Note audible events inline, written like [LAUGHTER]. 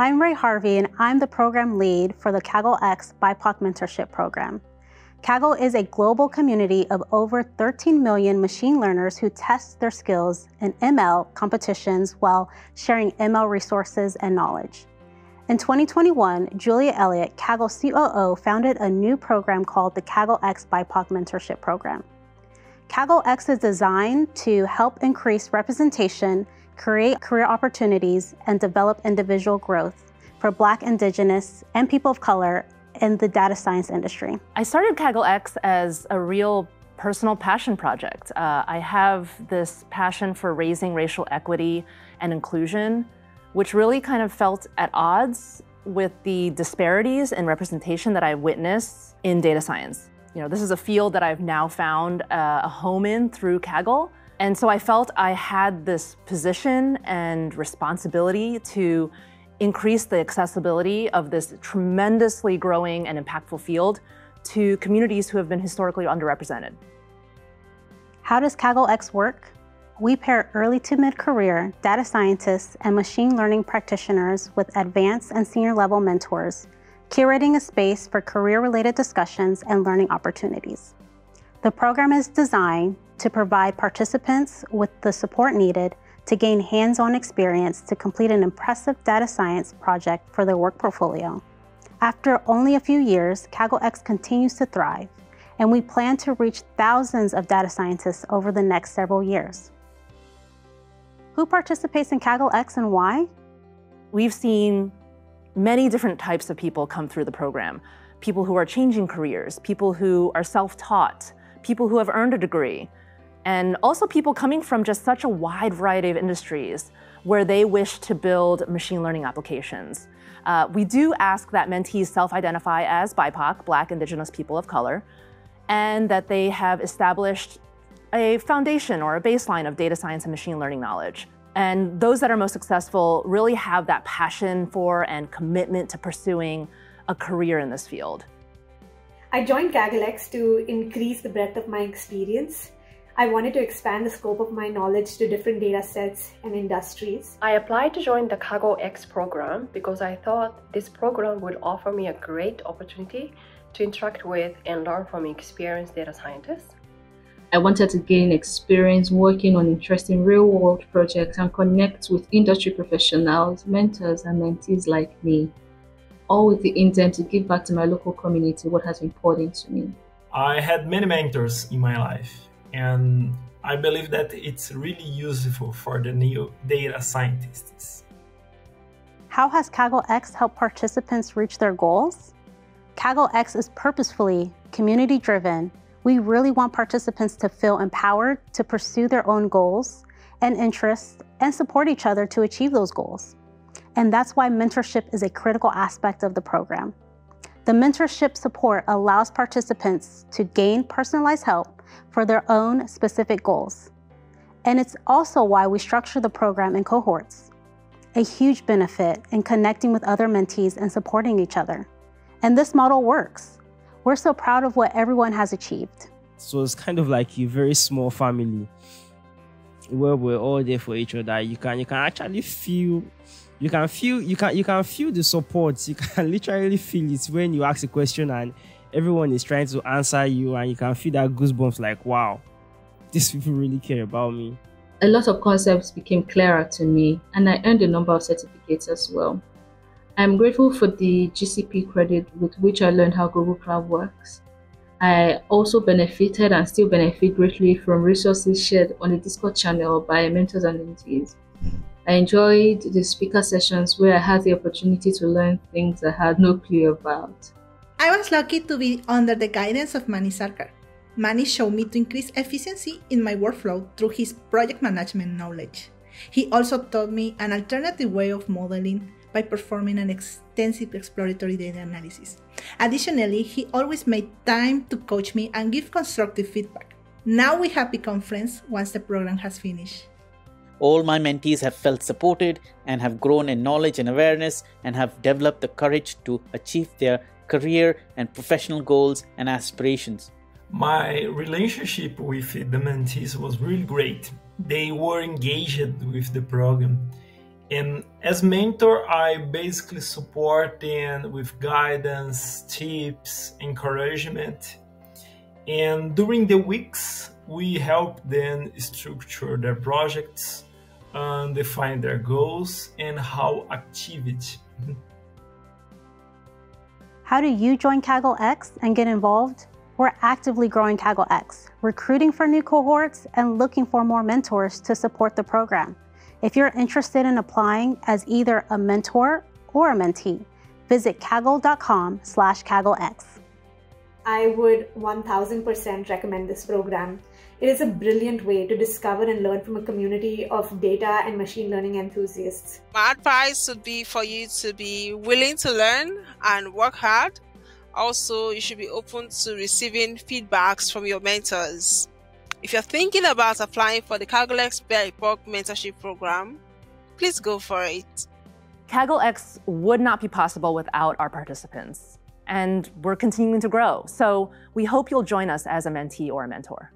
I'm Ray Harvey, and I'm the program lead for the Kaggle X BIPOC Mentorship Program. Kaggle is a global community of over 13 million machine learners who test their skills in ML competitions while sharing ML resources and knowledge. In 2021, Julia Elliott, Kaggle COO, founded a new program called the Kaggle X BIPOC Mentorship Program. Kaggle X is designed to help increase representation, create career opportunities, and develop individual growth for Black, Indigenous, and people of color in the data science industry? I started Kaggle X as a real personal passion project. Uh, I have this passion for raising racial equity and inclusion, which really kind of felt at odds with the disparities in representation that I witnessed in data science. You know, this is a field that I've now found uh, a home in through Kaggle. And so I felt I had this position and responsibility to increase the accessibility of this tremendously growing and impactful field to communities who have been historically underrepresented. How does Kaggle X work? We pair early to mid-career data scientists and machine learning practitioners with advanced and senior level mentors, curating a space for career-related discussions and learning opportunities. The program is designed to provide participants with the support needed to gain hands-on experience to complete an impressive data science project for their work portfolio. After only a few years, Kaggle X continues to thrive, and we plan to reach thousands of data scientists over the next several years. Who participates in Kaggle X and why? We've seen many different types of people come through the program. People who are changing careers, people who are self-taught, people who have earned a degree, and also people coming from just such a wide variety of industries where they wish to build machine learning applications. Uh, we do ask that mentees self-identify as BIPOC, Black, Indigenous people of color, and that they have established a foundation or a baseline of data science and machine learning knowledge. And those that are most successful really have that passion for and commitment to pursuing a career in this field. I joined Kaggle X to increase the breadth of my experience I wanted to expand the scope of my knowledge to different data sets and industries. I applied to join the Kaggle X program because I thought this program would offer me a great opportunity to interact with and learn from experienced data scientists. I wanted to gain experience working on interesting real world projects and connect with industry professionals, mentors, and mentees like me, all with the intent to give back to my local community what has been important to me. I had many mentors in my life and I believe that it's really useful for the new data scientists. How has Kaggle X helped participants reach their goals? Kaggle X is purposefully community driven. We really want participants to feel empowered to pursue their own goals and interests and support each other to achieve those goals. And that's why mentorship is a critical aspect of the program. The mentorship support allows participants to gain personalized help for their own specific goals. And it's also why we structure the program in cohorts, a huge benefit in connecting with other mentees and supporting each other. And this model works. We're so proud of what everyone has achieved. So it's kind of like a very small family where we're all there for each other. You can you can actually feel you can feel you can you can feel the support. You can [LAUGHS] literally feel it when you ask a question and everyone is trying to answer you and you can feel that goosebumps like wow these people really care about me a lot of concepts became clearer to me and i earned a number of certificates as well i'm grateful for the gcp credit with which i learned how google cloud works i also benefited and still benefit greatly from resources shared on the discord channel by mentors and mentees I enjoyed the speaker sessions where I had the opportunity to learn things I had no clue about. I was lucky to be under the guidance of Manny Sarkar. Manny showed me to increase efficiency in my workflow through his project management knowledge. He also taught me an alternative way of modeling by performing an extensive exploratory data analysis. Additionally, he always made time to coach me and give constructive feedback. Now we have become friends once the program has finished. All my mentees have felt supported and have grown in knowledge and awareness and have developed the courage to achieve their career and professional goals and aspirations. My relationship with the mentees was really great. They were engaged with the program And as mentor, I basically support them with guidance, tips, encouragement. And during the weeks, we help them structure their projects, and define their goals, and how activity. [LAUGHS] How do you join Kaggle X and get involved? We're actively growing Kaggle X, recruiting for new cohorts, and looking for more mentors to support the program. If you're interested in applying as either a mentor or a mentee, visit kaggle.com slash kagglex. I would 1000% recommend this program. It is a brilliant way to discover and learn from a community of data and machine learning enthusiasts. My advice would be for you to be willing to learn and work hard. Also, you should be open to receiving feedbacks from your mentors. If you're thinking about applying for the KaggleX BIPOC Mentorship Program, please go for it. Kaggle X would not be possible without our participants, and we're continuing to grow. So we hope you'll join us as a mentee or a mentor.